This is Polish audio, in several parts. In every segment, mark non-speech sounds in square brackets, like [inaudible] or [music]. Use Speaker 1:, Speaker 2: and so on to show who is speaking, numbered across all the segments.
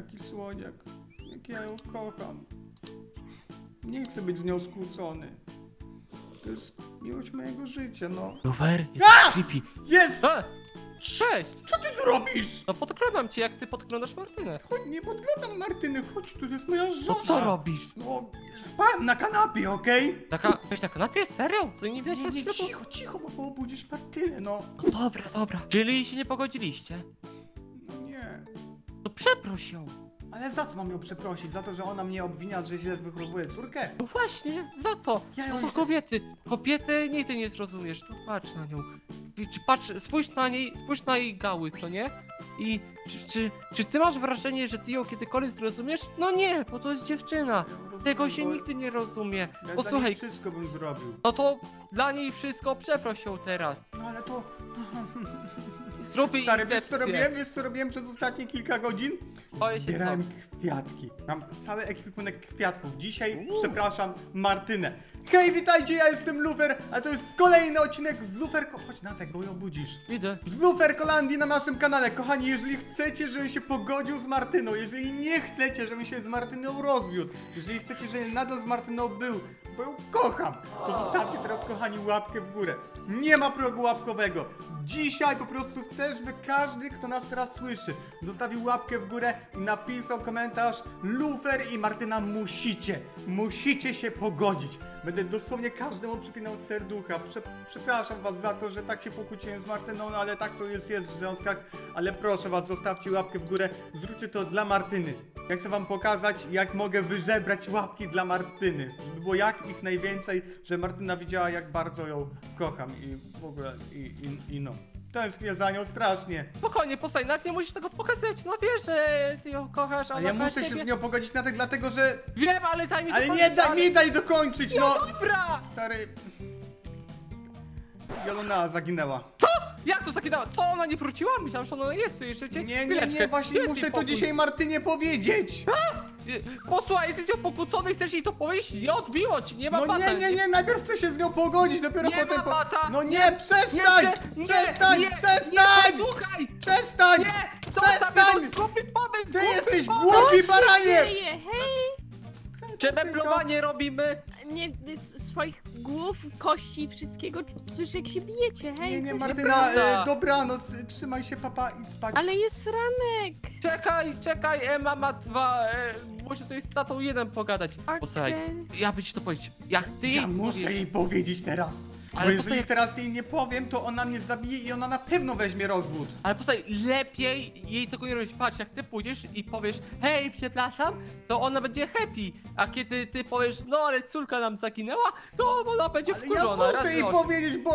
Speaker 1: Jaki słodziak. Jak ja ją kocham. Nie chcę być z nią skłócony. To jest miłość mojego życia, no.
Speaker 2: Lufer, jest creepy.
Speaker 1: Jest!
Speaker 2: A! Cześć!
Speaker 1: Co ty tu robisz?
Speaker 2: No podglądam cię, jak ty podglądasz Martynę.
Speaker 1: Chodź, nie podglądam Martyny, chodź tu, to jest moja
Speaker 2: No
Speaker 1: żona.
Speaker 2: co robisz?
Speaker 1: No, spałem na kanapie, okej?
Speaker 2: Taka, weź na kanapie? Serio? To nie widać
Speaker 1: Nie,
Speaker 2: na
Speaker 1: nie,
Speaker 2: ślubu?
Speaker 1: cicho, cicho, bo obudzisz Martynę, no.
Speaker 2: No dobra, dobra. Czyli się nie pogodziliście?
Speaker 1: Nie.
Speaker 2: Przeproś ją.
Speaker 1: Ale za co mam ją przeprosić? Za to, że ona mnie obwinia, że źle wychowuje córkę?
Speaker 2: No właśnie, za to.
Speaker 1: Ja ją
Speaker 2: To są
Speaker 1: jeszcze-
Speaker 2: kobiety. Kobiety nigdy nie zrozumiesz. No patrz na nią. I Czy patrz, spójrz na niej, spójrz na jej gały, co nie? I czy, czy, czy ty masz wrażenie, że ty ją kiedykolwiek zrozumiesz? No nie, bo to jest dziewczyna.
Speaker 1: Ja rozumiem,
Speaker 2: Tego się
Speaker 1: bo
Speaker 2: nigdy nie rozumie.
Speaker 1: Ja dla niej
Speaker 2: Posłuchaj,
Speaker 1: wszystko bym zrobił.
Speaker 2: no to dla niej wszystko przeproś ją teraz.
Speaker 1: No ale to...
Speaker 2: Jej
Speaker 1: Stary, wiesz co robiłem? Wiesz co robiłem przez ostatnie kilka godzin?
Speaker 2: Boję
Speaker 1: Zbierałem kwiatki. Mam cały ekwipunek kwiatków. Dzisiaj przepraszam Martynę. Hej, witajcie, ja jestem Lufer, a to jest kolejny odcinek z Lufer... Chodź Natek, bo ją budzisz.
Speaker 2: Idę.
Speaker 1: Z Lufer Kolandii na naszym kanale. Kochani, jeżeli chcecie, żebym się pogodził z Martyną, jeżeli nie chcecie, żebym się z Martyną rozwiódł, jeżeli chcecie, żebym nadal z Martyną był, bo ją kocham, to zostawcie teraz, kochani, łapkę w górę. Nie ma progu łapkowego. Dzisiaj po prostu chcę, żeby każdy, kto nas teraz słyszy, zostawił łapkę w górę i napisał komentarz Lufer i Martyna musicie, musicie się pogodzić. Będę dosłownie każdemu przypinał serducha. Prze przepraszam was za to, że tak się pokłóciłem z Martyną, no ale tak to jest, jest w związkach. Ale proszę was, zostawcie łapkę w górę. Zróbcie to dla Martyny. Ja chcę wam pokazać, jak mogę wyżebrać łapki dla Martyny. Żeby było jak ich najwięcej, żeby Martyna widziała, jak bardzo ją kocham i w ogóle, i, i, i no. Tęsknię za nią strasznie.
Speaker 2: Spokojnie, posłuchaj, nawet nie musisz tego pokazać. No wiesz, że ty ją kochasz,
Speaker 1: Ale ja
Speaker 2: kocha
Speaker 1: muszę się
Speaker 2: ciebie.
Speaker 1: z nią pogodzić na tak, dlatego że...
Speaker 2: Wiem, ale daj mi
Speaker 1: Ale
Speaker 2: dokończyć,
Speaker 1: nie daj,
Speaker 2: ale-
Speaker 1: mi daj dokończyć, no!
Speaker 2: Dobra!
Speaker 1: Stary... Jolona zaginęła.
Speaker 2: Jak to zakinęła? Co, ona nie wróciła? Myślałam, że ona jest tu jeszcze. Gdzie-
Speaker 1: Nie, nie,
Speaker 2: chwileczkę.
Speaker 1: nie, właśnie
Speaker 2: Gdzie jest
Speaker 1: muszę
Speaker 2: jej
Speaker 1: to dzisiaj Martynie powiedzieć!
Speaker 2: Y, Posłuchaj, jesteś ją pokłócony, chcesz jej to powiedzieć? Nie odbiło ci, nie ma
Speaker 1: No
Speaker 2: bata.
Speaker 1: nie, nie, nie, najpierw chcę się z nią pogodzić, dopiero
Speaker 2: Nie
Speaker 1: potem
Speaker 2: ma
Speaker 1: po...
Speaker 2: bata!
Speaker 1: No nie,
Speaker 2: Nie,
Speaker 1: przestań!
Speaker 2: nie,
Speaker 1: Przestań!
Speaker 2: nie,
Speaker 1: Przestań!
Speaker 2: Nie, posłuchaj!
Speaker 1: Przestań!
Speaker 2: Nie! Zostaw
Speaker 1: Przestań!
Speaker 2: jest głupi pomysł!
Speaker 1: Ty
Speaker 2: głupi
Speaker 1: jesteś
Speaker 2: pomysł.
Speaker 1: głupi baranie!
Speaker 3: dzieje? Hej!
Speaker 2: Przemeblowanie robimy!
Speaker 3: Nie, z swoich głów, kości, wszystkiego. Słyszę jak się bijecie, hej!
Speaker 1: Nie, nie, Martyna,
Speaker 2: Prawda.
Speaker 1: e, dobranoc, e, trzymaj się, papa, idź spać.
Speaker 3: Ale jest ranek!
Speaker 2: Czekaj, czekaj, e, mama dwa, e, muszę tutaj z tatą jeden pogadać.
Speaker 3: Okej.
Speaker 2: Posłuchaj, ja bym ci to powiedzieć. Jak ty
Speaker 1: Ja
Speaker 2: jej
Speaker 1: muszę
Speaker 2: powiesz-
Speaker 1: jej powiedzieć teraz.
Speaker 2: Ale
Speaker 1: Bo jeżeli
Speaker 2: posłuchaj-
Speaker 1: teraz jej nie powiem, to ona mnie zabije i ona na pewno weźmie rozwód.
Speaker 2: Ale posłuchaj, lepiej jej tego nie robić. Patrz, jak ty pójdziesz i powiesz, hej, przepraszam, to ona będzie happy. A kiedy ty powiesz, no ale córka nam zaginęła, to ona będzie
Speaker 1: Ale ja
Speaker 2: wkurzona.
Speaker 1: muszę
Speaker 2: razy
Speaker 1: jej
Speaker 2: osiem.
Speaker 1: powiedzieć, bo...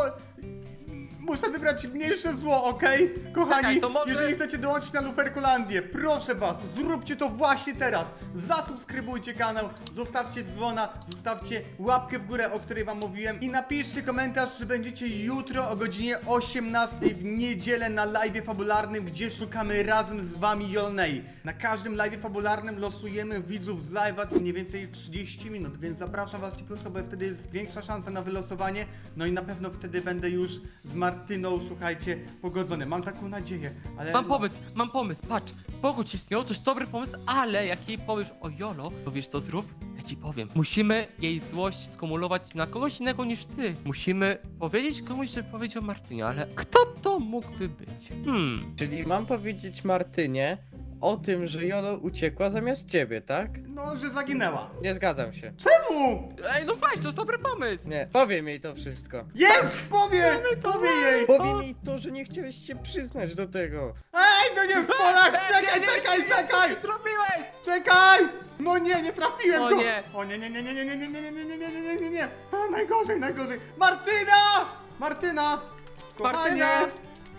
Speaker 1: Muszę wybrać mniejsze zło, okej? Kochani,
Speaker 2: Czekaj, to może-
Speaker 1: jeżeli chcecie dołączyć na Luferkolandię, proszę was, zróbcie to właśnie teraz. Zasubskrybujcie kanał, zostawcie dzwona, zostawcie łapkę w górę, o której wam mówiłem i napiszcie komentarz, czy będziecie jutro o godzinie 18 w niedzielę na live fabularnym, gdzie szukamy razem z wami Jolnej. Na każdym live fabularnym losujemy widzów z live'a co mniej więcej 30 minut, więc zapraszam was cieplutko, bo wtedy jest większa szansa na wylosowanie, no i na pewno wtedy będę już z Martyną, słuchajcie, pogodzony. Mam taką nadzieję, ale...
Speaker 2: Mam pomysł, mam pomysł, patrz, pogódź się z nią, to jest dobry pomysł, ale jak jej powiesz o Jolo, to wiesz co zrób? Ja ci powiem. Musimy jej złość skumulować na kogoś innego niż ty. Musimy powiedzieć komuś, żeby powiedział Martynie, ale kto to mógłby być? Hmm,
Speaker 4: Czyli mam powiedzieć Martynie o tym, że Jolo uciekła zamiast ciebie, tak?
Speaker 1: No, że zaginęła.
Speaker 4: Nie zgadzam się.
Speaker 1: Czemu?
Speaker 2: ej no weź, to jest dobry pomysł.
Speaker 4: Nie, powiem jej to wszystko.
Speaker 1: Jest! Powie! Powie jej!
Speaker 4: Powiem jej to, że nie chciałeś się przyznać do tego.
Speaker 1: Ej, no nie w polach! Czekaj, czekaj, czekaj!
Speaker 2: Zrobiłeś?
Speaker 1: Czekaj! No nie, nie trafiłem
Speaker 2: O
Speaker 1: go!
Speaker 2: nie.
Speaker 1: O nie, nie, nie, nie, nie, nie, nie, nie, nie, nie, nie, nie, nie, nie, nie, najgorzej, najgorzej. Martyna! Martyna! Kochanie!
Speaker 2: Martyna!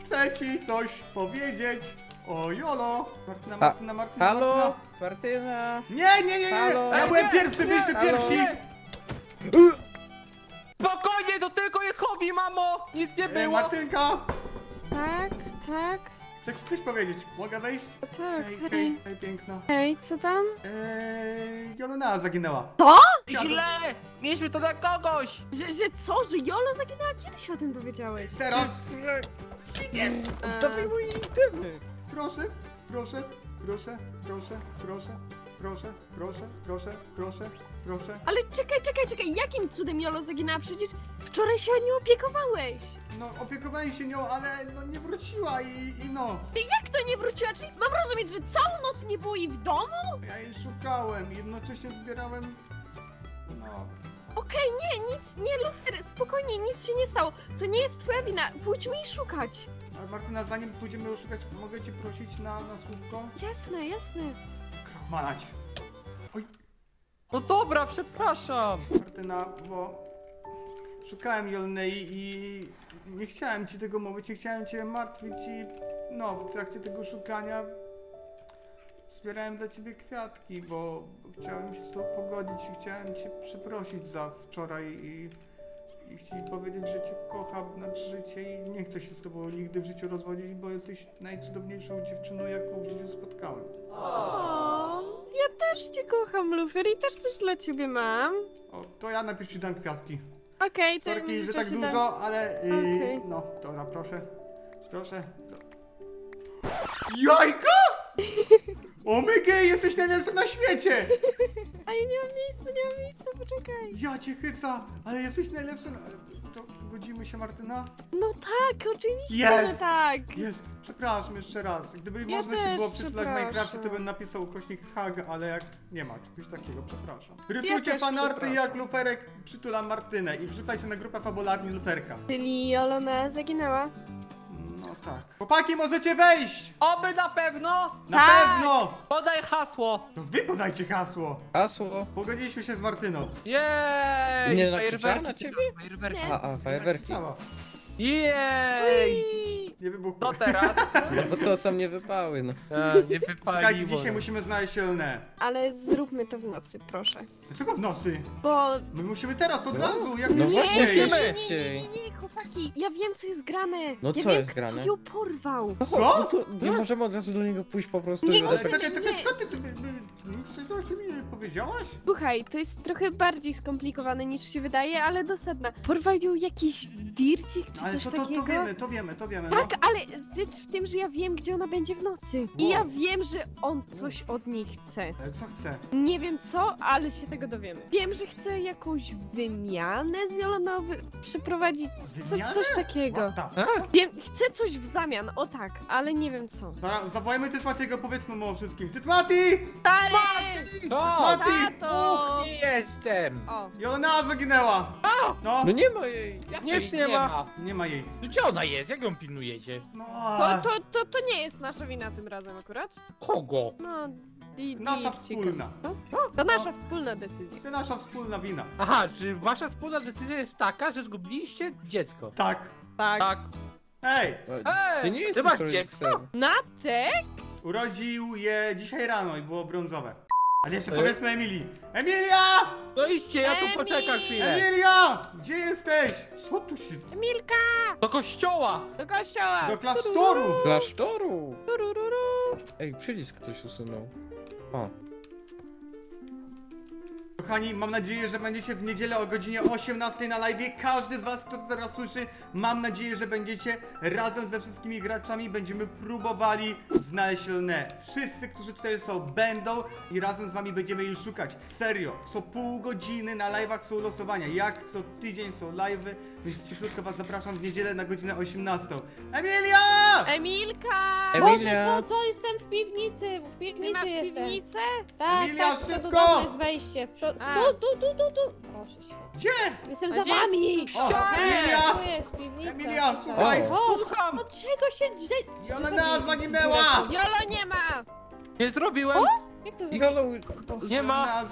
Speaker 1: Chcę ci coś powiedzieć. O, Jolo! Martyna, Martyna, Martyna,
Speaker 4: Halo?
Speaker 1: Martyna.
Speaker 4: Martyna?
Speaker 1: Nie, nie, nie, nie!
Speaker 4: Halo?
Speaker 1: Ja
Speaker 2: Ej,
Speaker 1: byłem
Speaker 2: nie,
Speaker 1: pierwszy,
Speaker 2: nie,
Speaker 1: byliśmy
Speaker 4: halo?
Speaker 1: pierwsi!
Speaker 2: Nie. Spokojnie, to tylko Jehowi, mamo! Nic nie
Speaker 1: E,
Speaker 2: było!
Speaker 1: Martynka!
Speaker 3: Tak, tak,
Speaker 1: Chcę ci coś powiedzieć. Mogę wejść?
Speaker 3: tak,
Speaker 1: Hej,
Speaker 3: hej.
Speaker 1: hej, hej, piękno.
Speaker 3: Hej, co tam?
Speaker 1: Eee, Jolona zaginęła.
Speaker 2: Źle! Mieliśmy to dla kogoś!
Speaker 3: Że, że co, że Jolo zaginęła? Kiedy się o tym dowiedziałeś?
Speaker 1: Teraz,
Speaker 4: Oddawaj moje itemy.
Speaker 1: Proszę, proszę. proszę, proszę, proszę, proszę, proszę, proszę, proszę, proszę.
Speaker 3: Ale czekaj, czekaj, czekaj, jakim cudem Jolo zaginęła? Przecież wczoraj się o nią opiekowałeś.
Speaker 1: No, opiekowałem się nią, ale no nie wróciła i, i no.
Speaker 3: Jak to nie wróciła? Czyli mam rozumieć, że całą noc nie było jej w domu?
Speaker 1: Ja jej szukałem i jednocześnie zbierałem. No.
Speaker 3: Okej, nie, nic, nie, Lufer, spokojnie, nic się nie stało. To nie jest twoja wina, pójdźmy jej szukać.
Speaker 1: Ale Martyna, zanim pójdziemy szukać, mogę cię prosić na, na słówko?
Speaker 3: Jasne, jasne.
Speaker 1: Krochmalać. Oj,
Speaker 2: No dobra, przepraszam.
Speaker 1: Martyna, bo szukałem Jolnei i nie chciałem ci tego mówić, nie chciałem cię martwić i no, w trakcie tego szukania zbierałem dla ciebie kwiatki, bo bo chciałem się z tobą pogodzić i chciałem cię przeprosić za wczoraj i, i ci powiedzieć, że cię kocham nad życie i nie chcę się z tobą nigdy w życiu rozwodzić, bo jesteś najcudowniejszą dziewczyną, jaką w życiu spotkałem.
Speaker 3: O, ja też cię kocham, Lufer, i też coś dla ciebie mam.
Speaker 1: O, to ja najpierw ci dam kwiatki.
Speaker 3: Okej, to ja w
Speaker 1: Sorki, że tak
Speaker 3: międzyczasie dam-
Speaker 1: dużo, ale. Yy,
Speaker 3: Okej.
Speaker 1: No, dobra, proszę. Proszę. To... Jajka! [laughs] Omega, jesteś najlepsza na świecie! [laughs]
Speaker 3: A ja nie mam miejsca, nie mam miejsca, poczekaj.
Speaker 1: Ja cię chyca, ale jesteś najlepsza. na- To godzimy się, Martyna?
Speaker 3: No tak, oczywiście,
Speaker 1: Jest!
Speaker 3: tak.
Speaker 1: Jest, przepraszam jeszcze raz. Gdyby
Speaker 3: Ja
Speaker 1: można się
Speaker 3: też
Speaker 1: było przytulać w
Speaker 3: przepraszam.
Speaker 1: Minecrafcie, to bym napisał ukośnik hug, ale jak nie ma czegoś takiego, przepraszam. Rysujcie
Speaker 3: też
Speaker 1: fanarty
Speaker 3: przepraszam.
Speaker 1: jak Luferek przytula Martynę i wrzucajcie na grupę fabularni Luferka.
Speaker 3: Czyli Jolona zaginęła.
Speaker 1: No tak. Chłopaki, możecie wejść!
Speaker 2: Oby na pewno!
Speaker 1: Na
Speaker 3: Tak.
Speaker 1: pewno!
Speaker 2: Podaj hasło!
Speaker 1: To wy podajcie hasło!
Speaker 4: Hasło.
Speaker 1: Pogodziliśmy się z Martyną.
Speaker 2: Jej!
Speaker 4: Nie
Speaker 2: Fajerwerki
Speaker 4: nakrzyczałem na ciebie?
Speaker 2: Fajerwerki.
Speaker 3: Nie.
Speaker 4: A, a, fajerwerki.
Speaker 2: Jej!
Speaker 1: Nie wybuchło.
Speaker 2: Co teraz? [laughs]
Speaker 4: No bo to są nie wypały, no.
Speaker 2: E, nie
Speaker 1: Słuchajcie,
Speaker 2: wypaliło.
Speaker 1: dzisiaj musimy znaleźć Jelnę.
Speaker 3: Ale zróbmy to w nocy, proszę.
Speaker 1: Dlaczego w nocy?
Speaker 3: Bo...
Speaker 1: My musimy teraz, od razu, jak
Speaker 4: No
Speaker 1: najszybciej.
Speaker 4: właśnie,
Speaker 3: nie, nie,
Speaker 4: szybciej.
Speaker 3: nie, nie, chłopaki. Ja wiem, co jest grane.
Speaker 4: No
Speaker 3: ja
Speaker 4: co
Speaker 3: wiem,
Speaker 4: jest
Speaker 3: kto
Speaker 4: grane?
Speaker 3: ją porwał.
Speaker 4: No
Speaker 1: Co?
Speaker 4: to nie możemy od razu do niego pójść po prostu
Speaker 3: Nie,
Speaker 4: i
Speaker 3: nie,
Speaker 1: Ale czekaj, czekaj,
Speaker 3: Nie.
Speaker 1: skąd ty, ty, ty, ty nic takiego się mi nie powiedziałaś?
Speaker 3: Słuchaj, to jest trochę bardziej skomplikowane niż się wydaje, ale dosadna. Porwał ją jakiś dircik czy
Speaker 1: Ale
Speaker 3: coś
Speaker 1: to, to,
Speaker 3: takiego?
Speaker 1: to wiemy, to wiemy, to wiemy. no.
Speaker 3: Tak, ale rzecz w tym, że ja wiem, gdzie ona będzie w nocy. I
Speaker 1: Wow.
Speaker 3: ja wiem, że on coś od niej chce.
Speaker 1: Ale co chce?
Speaker 3: Nie wiem co, ale się tego dowiemy. Wiem, że chce jakąś wymianę z Joloną wy- przeprowadzić, coś,
Speaker 1: Wymianę?
Speaker 3: coś takiego.
Speaker 1: What the...
Speaker 3: Wiem, chcę coś w zamian, o tak, ale nie wiem co.
Speaker 1: Dobra, zawołajmy Tytmatiego, powiedzmy mu o wszystkim. Tytmati!
Speaker 3: Stary!
Speaker 5: O,
Speaker 1: Mati!
Speaker 3: Tato!
Speaker 5: nie jestem!
Speaker 3: O,
Speaker 1: Jolena zaginęła! No,
Speaker 4: No nie ma jej.
Speaker 5: Jak
Speaker 2: Nic
Speaker 5: to jej
Speaker 2: nie ma.
Speaker 1: nie ma jej.
Speaker 5: No gdzie ona jest? Jak ją pilnujecie?
Speaker 1: No,
Speaker 3: to, to, to, to nie jest nasza wina tym razem akurat.
Speaker 5: Kogo?
Speaker 3: No,
Speaker 1: Nasza wspólna.
Speaker 3: To nasza wspólna decyzja.
Speaker 1: To nasza wspólna wina.
Speaker 5: Aha, czy wasza wspólna decyzja jest taka, że zgubiliście dziecko?
Speaker 1: Tak.
Speaker 3: Tak.
Speaker 2: Tak.
Speaker 1: Ej,
Speaker 2: Ej!
Speaker 4: Ty nie jesteś
Speaker 5: masz
Speaker 4: rodzicem.
Speaker 3: Natek?
Speaker 1: urodził je dzisiaj rano i było brązowe. Ale jeszcze
Speaker 5: E?
Speaker 1: powiedzmy Emilii. Emilia!
Speaker 5: No idźcie, ja tu poczekam chwilę.
Speaker 1: Emilia! Gdzie jesteś? Co tu się...
Speaker 3: Emilka!
Speaker 2: Do kościoła!
Speaker 3: Do kościoła!
Speaker 1: Do klasztoru!
Speaker 4: Klasztoru.
Speaker 3: Turururu.
Speaker 4: Ej, przycisk ktoś usunął. O.
Speaker 1: Kochani, mam nadzieję, że będziecie w niedzielę o godzinie 18 na live. Każdy z was, kto to teraz słyszy, mam nadzieję, że będziecie razem ze wszystkimi graczami. Będziemy próbowali znaleźć Lnę. Wszyscy, którzy tutaj są, będą i razem z wami będziemy jej szukać. Serio, co pół godziny na live'ach są losowania. Jak co tydzień są live'y, więc cieplutko was zapraszam w niedzielę na godzinę 18. Emilia!
Speaker 3: Emilka!
Speaker 4: Emilia.
Speaker 6: Boże, co, co jestem w piwnicy? W
Speaker 3: Ty
Speaker 6: piwnicy
Speaker 3: masz
Speaker 6: jestem.
Speaker 3: piwnicę?
Speaker 6: Tak,
Speaker 1: Emilia,
Speaker 6: tak, do
Speaker 1: szybko!
Speaker 6: domu jest wejście. W
Speaker 3: A.
Speaker 6: przód, tu, tu, tu, tu. Proszę świetnie.
Speaker 1: Gdzie?
Speaker 6: Jestem
Speaker 3: A
Speaker 6: za
Speaker 3: gdzie jest
Speaker 6: wami.
Speaker 1: O! Emilia!
Speaker 6: Tu jest piwnica.
Speaker 1: Emilia,
Speaker 6: tutaj.
Speaker 1: słuchaj!
Speaker 6: O,
Speaker 2: Słucham!
Speaker 6: od czego się drze...
Speaker 1: Jolena zaginęła!
Speaker 3: Jolo nie ma!
Speaker 2: Nie zrobiłem!
Speaker 6: Jak to
Speaker 4: Jolo
Speaker 2: Nie ma!
Speaker 1: Zaginęła.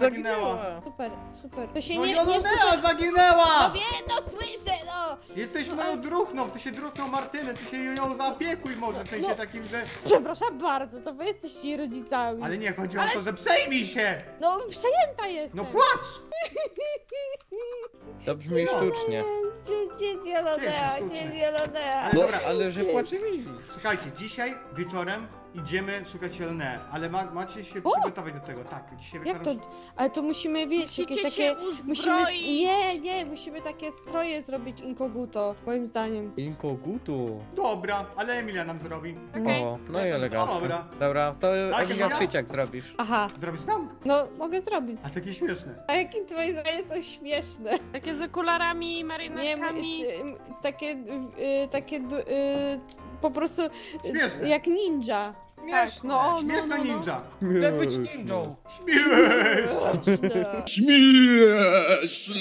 Speaker 4: zaginęła.
Speaker 6: Super, super. To się
Speaker 1: No
Speaker 6: nie... nie
Speaker 1: Jolonea zaginęła!
Speaker 6: No wiem, no słyszę, no.
Speaker 1: Jesteś moją druhną, w sensie druhną Martynę, ty się ją zaopiekuj może, w sensie
Speaker 6: No.
Speaker 1: takim, że...
Speaker 6: Przepraszam bardzo, to wy jesteście jej rodzicami.
Speaker 1: Ale nie, chodzi o to, że przejmij się!
Speaker 6: No, przejęta jestem.
Speaker 1: No płacz! [laughs]
Speaker 4: To brzmi sztucznie.
Speaker 6: Gdzie, gdzie jest Jelonea?
Speaker 1: Gdzie
Speaker 6: Gdzie
Speaker 1: jest
Speaker 6: jest Jelonea?
Speaker 1: Ale
Speaker 4: No,
Speaker 1: dobra,
Speaker 4: ale że płacze Emilii.
Speaker 1: słuchajcie, dzisiaj wieczorem idziemy szukać Jelne, ale ma, macie się
Speaker 6: O!
Speaker 1: przygotować do tego. Tak, dzisiaj
Speaker 6: Jak
Speaker 1: wieczorem...
Speaker 6: to? Ale to musimy, wiesz,
Speaker 3: Musicie
Speaker 6: jakieś
Speaker 3: się
Speaker 6: takie... Musimy...
Speaker 3: uzbroić.
Speaker 6: Nie, nie, musimy takie stroje zrobić inkoguto, moim zdaniem.
Speaker 4: Inkogutu.
Speaker 1: Dobra, ale Emilia nam zrobi.
Speaker 3: Okej.
Speaker 4: O, no i elegancko.
Speaker 1: Dobra.
Speaker 4: Dobra, to
Speaker 1: Tak,
Speaker 4: Emilia przyjdź jak zrobisz.
Speaker 6: Aha,
Speaker 1: Zrobisz nam?
Speaker 6: no mogę zrobić.
Speaker 1: A takie śmieszne.
Speaker 6: A jakie twoje zdanie są śmieszne?
Speaker 3: Takie z okularami,
Speaker 6: Nie,
Speaker 3: marynarkami.
Speaker 6: m- takie, y, takie, y, po prostu y,
Speaker 1: Śmieszne.
Speaker 6: jak ninja.
Speaker 3: Tak, no, no,
Speaker 1: Śmieszna
Speaker 3: no, no.
Speaker 1: ninja.
Speaker 2: Chcę być ninją.
Speaker 1: Śmieszne.
Speaker 6: Śmieszne.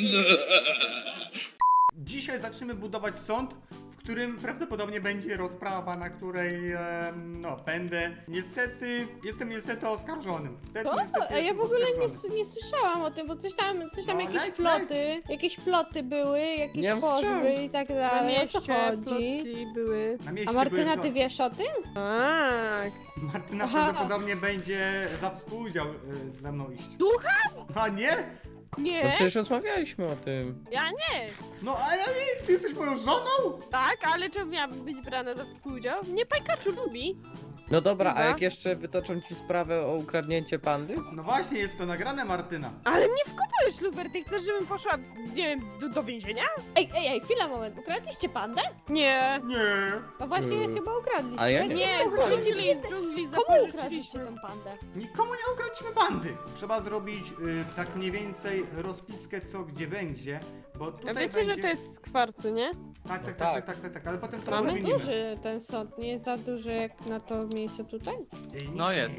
Speaker 1: Dzisiaj zaczniemy budować sąd, którym prawdopodobnie będzie rozprawa, na której em, no będę niestety, jestem niestety oskarżonym. Niestety,
Speaker 6: To?
Speaker 1: niestety
Speaker 6: A ja
Speaker 1: jestem
Speaker 6: w ogóle nie,
Speaker 1: oskarżony.
Speaker 6: s- nie słyszałam o tym, bo coś tam, coś tam
Speaker 1: No,
Speaker 6: jakieś
Speaker 1: leć,
Speaker 6: ploty, jakieś ploty były, jakieś pozwy i tak
Speaker 3: Na
Speaker 6: dalej. O
Speaker 3: mieście
Speaker 6: co chodzi?
Speaker 3: plotki były.
Speaker 1: Na mieście
Speaker 6: A Martyna, ty wiesz o tym?
Speaker 3: Tak.
Speaker 1: Martyna
Speaker 6: Aha.
Speaker 1: prawdopodobnie będzie za współudział y, ze mną iść.
Speaker 3: Ducha?
Speaker 1: A nie?
Speaker 4: No
Speaker 3: Nie,
Speaker 4: przecież rozmawialiśmy o tym.
Speaker 3: ja nie.
Speaker 1: No a ja nie, ty jesteś moją żoną?
Speaker 3: Tak, ale czemu miałabym być brana za współudział? Nie Pajkaczu lubi.
Speaker 4: No dobra, a
Speaker 3: Chyba.
Speaker 4: jak jeszcze wytoczą ci sprawę o ukradnięcie pandy?
Speaker 1: No właśnie, jest to nagrane Martyna.
Speaker 3: Ale mnie wkopujesz, Luber, ty chcesz, żebym poszła, nie wiem, do, do więzienia?
Speaker 6: Ej, ej, ej, chwila, moment. Ukradliście pandę?
Speaker 3: Nie.
Speaker 1: Nie.
Speaker 6: No właśnie,
Speaker 4: Yy.
Speaker 6: chyba ukradliście.
Speaker 4: A ja nie.
Speaker 3: Nie, z dżungli, z dżungli
Speaker 6: ukradliście tę pandę?
Speaker 1: Nikomu nie ukradliśmy bandy. Trzeba zrobić y, tak mniej więcej rozpiskę co gdzie będzie, bo
Speaker 3: A
Speaker 1: tutaj
Speaker 3: wiecie,
Speaker 1: będzie...
Speaker 3: że to jest z kwarcu, nie?
Speaker 1: Tak, tak, tak,
Speaker 4: No
Speaker 1: tak,
Speaker 4: tak.
Speaker 1: tak, tak, tak, ale potem to
Speaker 3: Mamy
Speaker 1: odmienimy.
Speaker 6: Duży ten sąd, nie jest za duży jak na to miejsce tutaj?
Speaker 1: Ej.
Speaker 2: No jest.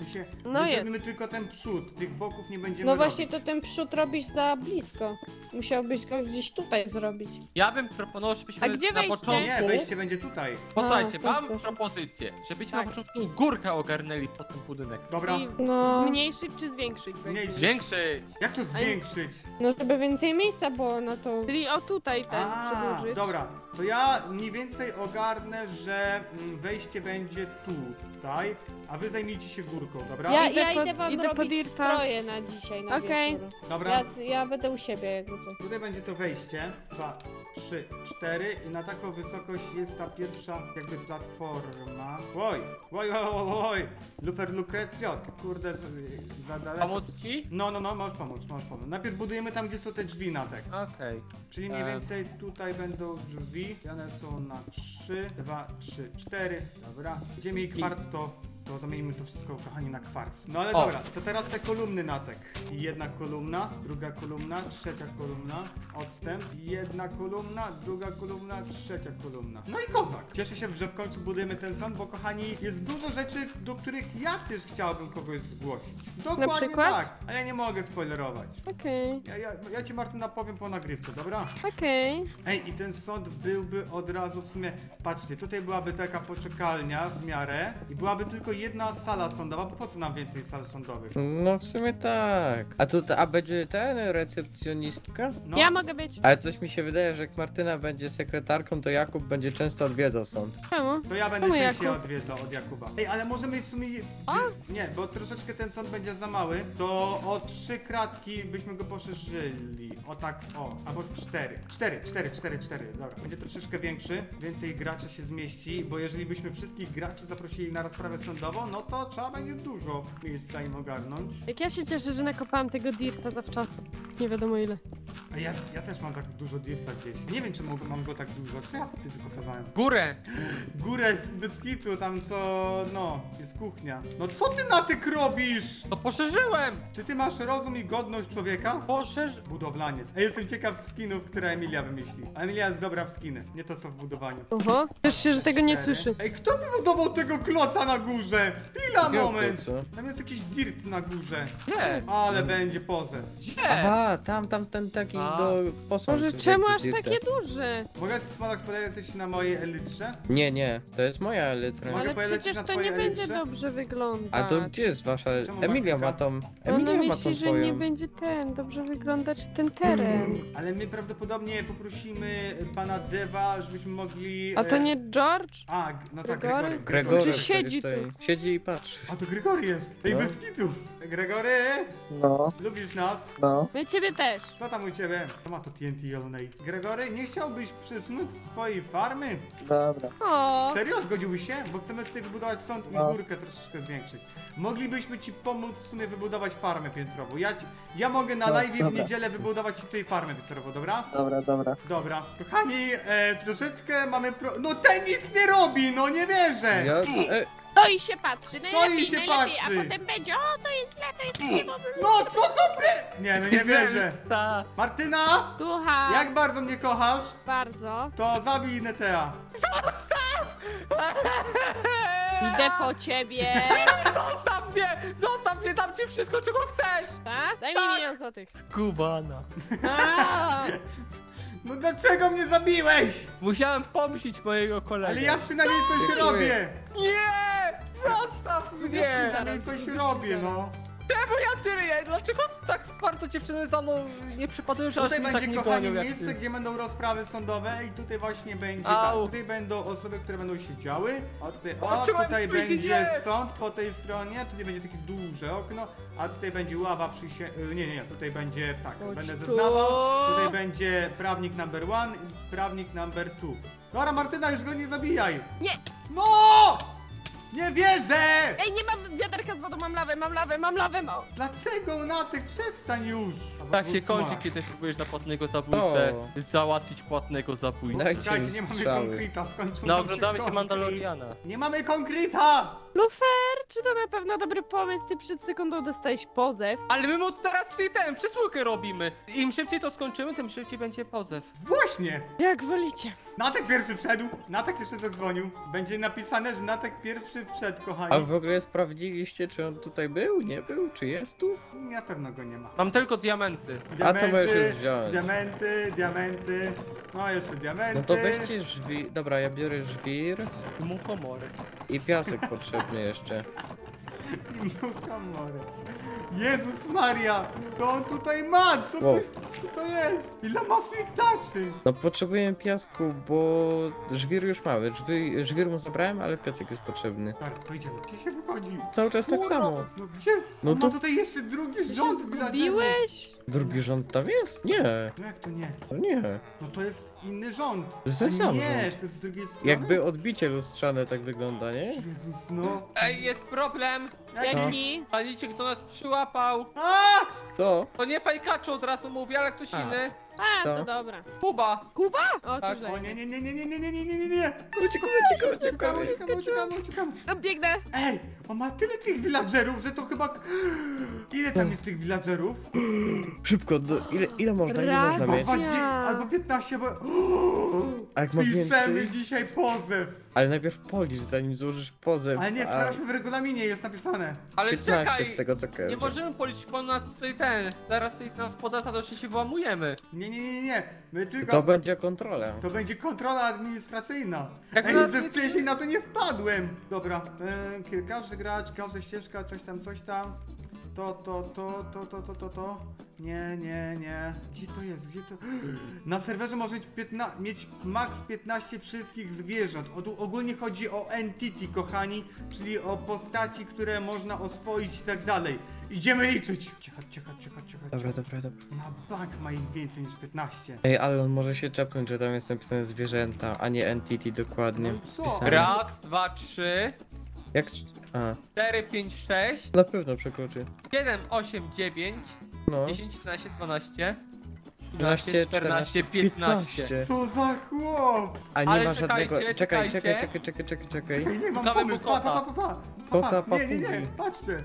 Speaker 1: W sensie,
Speaker 3: No
Speaker 1: my
Speaker 3: jest.
Speaker 1: zrobimy tylko ten przód, tych boków nie będziemy
Speaker 6: No właśnie,
Speaker 1: robić.
Speaker 6: to ten przód robisz za blisko. Musiałbyś go gdzieś tutaj zrobić.
Speaker 2: Ja bym proponował, żebyśmy
Speaker 3: A gdzie
Speaker 2: na
Speaker 3: wejście?
Speaker 2: początku...
Speaker 1: Nie, wejście będzie tutaj.
Speaker 2: Posłuchajcie,
Speaker 6: A, w ten
Speaker 2: mam propozycję, żebyśmy
Speaker 3: Tak.
Speaker 2: na początku górkę ogarnęli pod ten budynek.
Speaker 1: Dobra,
Speaker 3: I
Speaker 6: No,
Speaker 3: zmniejszyć czy zwiększyć?
Speaker 1: zmniejszyć.
Speaker 2: Zwiększyć!
Speaker 1: Jak to zwiększyć?
Speaker 6: no żeby więcej miejsca było na to.
Speaker 3: Czyli o tutaj ten
Speaker 1: A,
Speaker 3: przedłużyć.
Speaker 1: dobra, to ja mniej więcej ogarnę, że mm, wejście będzie tutaj, a wy zajmijcie się górką, dobra?
Speaker 6: Ja,
Speaker 3: Idę
Speaker 6: ja
Speaker 3: po-
Speaker 6: idę wam
Speaker 3: idę po
Speaker 6: robić
Speaker 3: dirta.
Speaker 6: stroje na dzisiaj, na
Speaker 3: Okej.
Speaker 6: wieczór.
Speaker 1: Dobra,
Speaker 6: Ja, ja będę u siebie co.
Speaker 1: tutaj będzie to wejście. Dwa, trzy, cztery i na taką wysokość jest ta pierwsza jakby platforma. Oj, oj, oj, oj, oj. Lufer Lucrecio, ty kurde, z- za daleko.
Speaker 2: Pomóc ci?
Speaker 1: No, no, no, możesz pomóc, możesz pomóc. Najpierw budujemy tam, gdzie są te drzwi na tek.
Speaker 2: Okej.
Speaker 1: Czyli mniej
Speaker 2: E.
Speaker 1: więcej tutaj będą drzwi. i One są na 3, 2, 3, 4. Dobra. Gdzie mieli kwarc, to, to zamienimy to wszystko, kochani, na kwarc. No ale
Speaker 2: O.
Speaker 1: dobra, to teraz te kolumny na tek. Jedna kolumna, druga kolumna, trzecia kolumna, odstęp, jedna kolumna, druga kolumna, trzecia kolumna. No i kozak. Cieszę się, że w końcu budujemy ten sąd, bo kochani, jest dużo rzeczy, do których ja też chciałbym kogoś zgłosić. Dokładnie
Speaker 3: przykład?
Speaker 1: tak, a ja nie mogę spoilerować.
Speaker 3: Okej,
Speaker 1: Ja, ja, ja ci Martyna powiem po nagrywce, dobra?
Speaker 3: okej.
Speaker 1: Ej, i ten sąd byłby od razu w sumie. Patrzcie, tutaj byłaby taka poczekalnia w miarę i byłaby tylko jedna sala sądowa, bo po co nam więcej sal sądowych?
Speaker 4: No w sumie tak. A tu, a będzie ten recepcjonistka?
Speaker 1: No,
Speaker 3: Ja mogę być.
Speaker 4: Ale coś mi się wydaje, że jak Martyna będzie sekretarką, to Jakub będzie często odwiedzał sąd.
Speaker 3: Czemu?
Speaker 1: to ja będę
Speaker 3: Czemu
Speaker 1: częściej
Speaker 3: Jakub?
Speaker 1: odwiedzał od Jakuba. Ej, ale możemy w sumie.
Speaker 3: A?
Speaker 1: Nie, bo troszeczkę ten sąd będzie za mały. To o trzy kratki byśmy go poszerzyli. O tak, o, albo cztery. Cztery, cztery, cztery, cztery. Dobra, będzie troszeczkę większy, więcej graczy się zmieści, bo jeżeli byśmy wszystkich graczy zaprosili na rozprawę sądową, no to trzeba będzie dużo miejsca im ogarnąć.
Speaker 3: Jak ja się cieszę, że nakopałam tego dirta zawczasu. Nie wiadomo ile.
Speaker 1: A ja, ja też mam tak dużo dirta gdzieś. Nie wiem, czy mogę- mam go tak dużo. Co ja wtedy wykopywałem?
Speaker 2: Górę!
Speaker 1: Górę z Beskitu, tam co, no, jest kuchnia. No co ty na tyk robisz?
Speaker 2: To poszerzyłem!
Speaker 1: Czy ty masz rozum i godność człowieka?
Speaker 2: Poszerz...
Speaker 1: Budowlaniec. A jestem ciekaw skinów, które Emilia wymyśli. A Emilia jest dobra w skiny, nie to co w budowaniu.
Speaker 3: Oho. Cieszę się, że tego nie
Speaker 1: Cztery.
Speaker 3: słyszy.
Speaker 1: Ej, kto wybudował tego kloca na górze? Chwila,
Speaker 4: Jakiego
Speaker 1: moment! Tam jest jakiś dirt na górze.
Speaker 2: Nie!
Speaker 1: Ale będzie pozew.
Speaker 2: Gdzie?
Speaker 4: Aha, tam, tam ten taki
Speaker 2: A.
Speaker 4: do posąg.
Speaker 3: Czemu aż takie duże?
Speaker 1: Mogę Smolak spolegać na mojej elytrze?
Speaker 4: Nie, nie, to jest moja elytra.
Speaker 1: Mogę
Speaker 3: Ale
Speaker 1: polecieć
Speaker 3: przecież
Speaker 1: na
Speaker 3: to nie będzie
Speaker 1: elitrze?
Speaker 3: dobrze wyglądać.
Speaker 4: A to gdzie jest wasza...
Speaker 1: Czemu
Speaker 4: Emilia ma tą...
Speaker 3: Ona
Speaker 4: Emilia ma tą
Speaker 3: myśli, że nie będzie ten, dobrze wyglądać ten teren.
Speaker 1: Ale my prawdopodobnie poprosimy pana Deva, żebyśmy mogli...
Speaker 3: A to
Speaker 1: e,
Speaker 3: nie George?
Speaker 1: A, g- no tak,
Speaker 3: Gregory?
Speaker 1: Gregory.
Speaker 4: Gregory
Speaker 3: Czy siedzi
Speaker 4: tutaj.
Speaker 3: tu?
Speaker 4: Siedzi i patrzy.
Speaker 1: A to Gregory jest. Ej,
Speaker 4: No.
Speaker 1: bez kitu. Gregory,
Speaker 4: No,
Speaker 1: lubisz nas?
Speaker 4: no.
Speaker 3: My ciebie też.
Speaker 1: Co tam u ciebie? To ma to TNT Yolnej. Gregory, nie chciałbyś przysunąć swojej farmy?
Speaker 4: Dobra.
Speaker 3: O,
Speaker 1: Serio? Zgodziłbyś się? Bo chcemy tutaj wybudować sąd i
Speaker 4: No.
Speaker 1: górkę troszeczkę zwiększyć. Moglibyśmy ci pomóc w sumie wybudować farmę piętrową. Ja, ci, ja mogę na
Speaker 4: No,
Speaker 1: live w
Speaker 4: dobra.
Speaker 1: niedzielę wybudować ci tutaj farmę piętrową, dobra?
Speaker 4: Dobra, dobra.
Speaker 1: Dobra. Kochani, e, troszeczkę mamy pro... No ten nic nie robi, no nie wierzę!
Speaker 4: Ja, e,
Speaker 3: stoi się patrzy,
Speaker 1: Stoi
Speaker 3: najlepiej,
Speaker 1: się
Speaker 3: najlepiej,
Speaker 1: patrzy.
Speaker 3: a potem będzie, o to jest źle, to jest nie
Speaker 1: No co to ty? Nie, no nie wierzę.
Speaker 2: Zemsta.
Speaker 1: Martyna,
Speaker 3: Słucham,
Speaker 1: jak bardzo mnie kochasz,
Speaker 3: bardzo.
Speaker 1: to zabij Netea.
Speaker 3: Idę po ciebie. [laughs]
Speaker 2: Zostaw mnie! Zostaw mnie, dam ci wszystko, czego chcesz!
Speaker 3: Tak? Daj mi
Speaker 2: Tak.
Speaker 3: milion złotych.
Speaker 2: Kubana.
Speaker 3: A, [laughs]
Speaker 1: No dlaczego mnie zabiłeś?
Speaker 2: Musiałem pomścić mojego kolegę.
Speaker 1: Ale ja przynajmniej coś robię.
Speaker 2: Nie! Zostaw mnie!
Speaker 1: Przynajmniej coś robię, no.
Speaker 2: Czemu ja tyryję? Dlaczego tak bardzo dziewczyny za mną nie przypadają, że aż
Speaker 1: Tutaj
Speaker 2: mnie
Speaker 1: będzie,
Speaker 2: tak nie
Speaker 1: kochani,
Speaker 2: gonią jak
Speaker 1: miejsce,
Speaker 2: ty?
Speaker 1: gdzie będą rozprawy sądowe i tutaj właśnie będzie
Speaker 2: Au.
Speaker 1: tak, tutaj będą osoby, które będą siedziały, a tutaj,
Speaker 2: O,
Speaker 1: o, tutaj
Speaker 2: tu
Speaker 1: będzie sąd po tej stronie, tutaj będzie takie duże okno, a tutaj będzie ława przysie... y, Nie, nie, nie, tutaj będzie, tak,
Speaker 3: Chodź
Speaker 1: będę
Speaker 3: tu.
Speaker 1: zeznawał, tutaj będzie prawnik number one i prawnik number two. Dobra, Martyna, już go nie zabijaj!
Speaker 3: Nie.
Speaker 1: No! Nie wierzę!
Speaker 3: Ej, nie mam wiaderka z wodą, mam lawę, mam lawę, mam lawę, mam.
Speaker 1: Dlaczego Natek? Przestań już!
Speaker 2: Tak się kończy, kiedy próbujesz na płatnego zabójcę
Speaker 4: O.
Speaker 2: załatwić płatnego zabójcę.
Speaker 4: Dajcie
Speaker 1: Czekajcie,
Speaker 4: mi
Speaker 1: nie mamy
Speaker 4: strzały.
Speaker 1: konkreta, skończył
Speaker 2: No
Speaker 1: nam
Speaker 2: oglądamy się
Speaker 1: konkret.
Speaker 2: Mandaloriana.
Speaker 1: Nie mamy konkreta!
Speaker 3: Lufer, czy to na pewno dobry pomysł? Ty przed sekundą dostałeś pozew.
Speaker 2: Ale my mu teraz tutaj ten, przysłukę robimy. Im szybciej to skończymy, tym szybciej będzie pozew.
Speaker 1: Właśnie!
Speaker 3: Jak wolicie.
Speaker 1: Natek pierwszy wszedł, Natek jeszcze zadzwonił. Będzie napisane, że Natek pierwszy wszedł, kochani.
Speaker 4: A w ogóle sprawdziliście, czy on tutaj był, nie był, czy jest tu?
Speaker 1: Na pewno go nie ma.
Speaker 2: Mam tylko diamenty.
Speaker 4: A to możesz już wziąć.
Speaker 1: Diamenty, diamenty. No jeszcze diamenty.
Speaker 4: No to weźcie żwir. Dobra, ja biorę żwir
Speaker 2: Muchomory.
Speaker 4: i piasek potrzebny jeszcze.
Speaker 1: Muchamory. Jezus Maria! To on tutaj ma! Co,
Speaker 4: Wow.
Speaker 1: to, co to jest? Ile ma swiktaczy?
Speaker 4: No potrzebuję piasku, bo żwir już mamy. Żwir, żwir mu zabrałem, ale piasek jest potrzebny.
Speaker 1: Tak, to idziemy. Gdzie się wychodzi?
Speaker 4: Cały czas tak
Speaker 2: Kurwa.
Speaker 4: samo.
Speaker 1: No gdzie?
Speaker 4: No
Speaker 1: on
Speaker 4: to-
Speaker 1: ma tutaj jeszcze drugi rząd
Speaker 3: zgubiłeś?
Speaker 4: Drugi rząd tam jest? Nie,
Speaker 1: No jak to nie?
Speaker 4: to nie.
Speaker 1: No to jest inny rząd.
Speaker 4: To jest ten sam
Speaker 1: Nie,
Speaker 4: rząd.
Speaker 1: to jest z drugiej strony.
Speaker 4: Jakby odbicie lustrzane tak wygląda, nie?
Speaker 1: Jezus, no.
Speaker 2: Ej, jest problem.
Speaker 3: Jaki?
Speaker 2: Panicik do nas przyłapał.
Speaker 1: A!
Speaker 4: To?
Speaker 2: To nie Pajkaczu od razu mówię, ale ktoś
Speaker 4: A.
Speaker 2: inny.
Speaker 3: A, to dobra.
Speaker 2: Kuba.
Speaker 3: Kuba? O,
Speaker 2: Tak.
Speaker 1: O nie, nie, nie, nie, nie, nie, nie, nie, nie, nie, nie.
Speaker 4: Uciekamy, uciekamy,
Speaker 1: Uciekamy,
Speaker 4: uciekamy.
Speaker 1: uciekamy, uciekamy.
Speaker 3: No, biegnę.
Speaker 1: Ej, on ma tyle tych villagerów, że to chyba... Ile tam jest tych villagerów?
Speaker 4: Szybko, do, ile, ile można, ile można
Speaker 1: Albo,
Speaker 4: mieć?
Speaker 1: albo 15, bo...
Speaker 4: A jak ma
Speaker 1: Piszemy
Speaker 4: więcej?
Speaker 1: dzisiaj pozew.
Speaker 4: Ale najpierw policz, zanim złożysz pozew.
Speaker 1: Ale nie,
Speaker 4: a
Speaker 1: sprawdźmy w regulaminie, jest napisane.
Speaker 2: Ale
Speaker 4: 15
Speaker 2: czekaj.
Speaker 4: z tego co
Speaker 2: Nie możemy policzyć, bo nas tutaj ten. Zaraz tutaj nas podaca, to się wyłamujemy.
Speaker 1: Nie, nie, nie, nie, nie. My tylko...
Speaker 4: To będzie kontrola.
Speaker 1: To będzie kontrola administracyjna.
Speaker 2: Jak
Speaker 1: Ej,
Speaker 2: nas
Speaker 1: że
Speaker 2: nie-
Speaker 1: wcześniej na to nie wpadłem. Dobra, e, każdy gracz, każda ścieżka, coś tam, coś tam. To, to, to, to, to, to, to, to. Nie, nie, nie. Gdzie to jest? Gdzie to? Na serwerze może mieć, 15, mieć max 15 wszystkich zwierząt. O, tu ogólnie chodzi o entity, kochani, czyli o postaci, które można oswoić i tak dalej. Idziemy liczyć. Cicho, cicho, cicho, cicho.
Speaker 4: Dobra, dobra, dobra.
Speaker 1: Na bank ma ich więcej niż 15.
Speaker 4: Ej, ale on może się czepnąć, że tam jest napisane zwierzęta, a nie entity dokładnie.
Speaker 1: No i co?
Speaker 2: Raz, dwa, trzy,
Speaker 4: Jak... A,
Speaker 2: cztery, pięć, sześć,
Speaker 4: na pewno przekroczy.
Speaker 2: siedem, osiem, dziewięć,
Speaker 4: No.
Speaker 2: 10, 11, 12,
Speaker 4: 13,
Speaker 2: 13, 14, 15.
Speaker 1: Co za chłop!
Speaker 4: A nie
Speaker 2: Ale
Speaker 4: ma
Speaker 2: czekajcie,
Speaker 4: żadnego... Czekaj, czekaj,
Speaker 2: czekajcie.
Speaker 4: czekaj, czekaj, czekaj, czekaj.
Speaker 1: Czekaj, nie mam pomysłu,
Speaker 2: mu
Speaker 1: pa, pa,
Speaker 2: kota.
Speaker 1: pa, pa, pa,
Speaker 4: Kota,
Speaker 1: pa. Nie, nie, nie, patrzcie.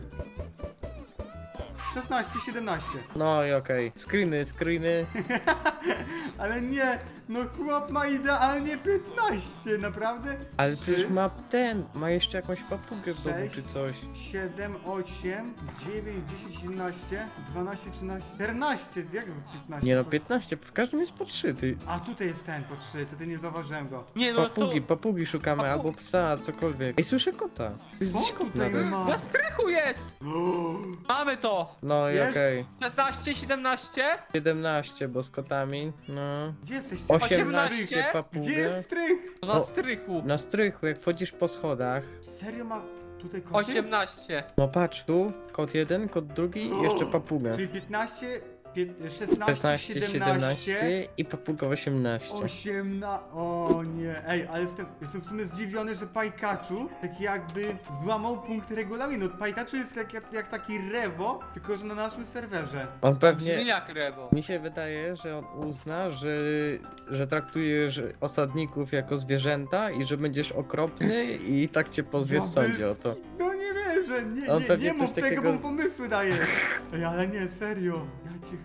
Speaker 1: 16, 17.
Speaker 4: No i okej. Screeny, screeny. [laughs]
Speaker 1: Ale nie, no chłop ma idealnie 15, naprawdę?
Speaker 4: Ale
Speaker 1: Trzy,
Speaker 4: przecież ma ten, ma jeszcze jakąś papugę w domu
Speaker 1: sześć,
Speaker 4: czy coś.
Speaker 1: 7, 8, 9, 10, 11, 12, 13, 14, jak 15?
Speaker 4: Nie no, 15, w każdym jest po 3, ty.
Speaker 1: A tutaj jest ten po 3, to ty nie zauważyłem go.
Speaker 2: Nie no,
Speaker 4: Papugi,
Speaker 2: co?
Speaker 4: papugi szukamy,
Speaker 2: Papu-
Speaker 4: albo psa, cokolwiek. Ej, słyszę kota. To jest
Speaker 1: Co
Speaker 4: gdzieś kot
Speaker 1: tutaj
Speaker 4: nawet.
Speaker 1: ma?
Speaker 2: Na strychu jest! Mamy to!
Speaker 4: No i
Speaker 1: Jest?
Speaker 4: okej.
Speaker 2: 16, 17,
Speaker 4: 17, bo z kotami. No.
Speaker 1: Gdzie jesteście?
Speaker 4: 18
Speaker 1: Gdzie
Speaker 2: Gdzie
Speaker 4: papugę.
Speaker 1: jest strych?
Speaker 2: to na
Speaker 4: O.
Speaker 2: strychu.
Speaker 4: Na strychu, jak wchodzisz po schodach.
Speaker 1: Serio ma tutaj koty?
Speaker 2: 18.
Speaker 4: No patrz, tu kot jeden, kot drugi i jeszcze papuga.
Speaker 1: Czyli 15, Pie- 16,
Speaker 4: 16,
Speaker 1: 17,
Speaker 4: 17 i papuga 18.
Speaker 1: 18. O nie, ej, ale jestem, jestem w sumie zdziwiony, że Pajkaczu tak jakby złamał punkt regulaminu. Pajkaczu jest jak, jak, jak taki rewo, tylko że na naszym serwerze.
Speaker 4: On
Speaker 2: Brzmi
Speaker 4: pewnie...
Speaker 2: jak Rewo.
Speaker 4: Mi się wydaje, że on uzna, że, że traktujesz osadników jako zwierzęta i że będziesz okropny i tak cię pozwie w
Speaker 1: No
Speaker 4: sądzie o to.
Speaker 1: No nie wierzę, nie, nie, nie mów tego,
Speaker 4: takiego-
Speaker 1: bo mi pomysły dajesz. Ej, ale nie, serio,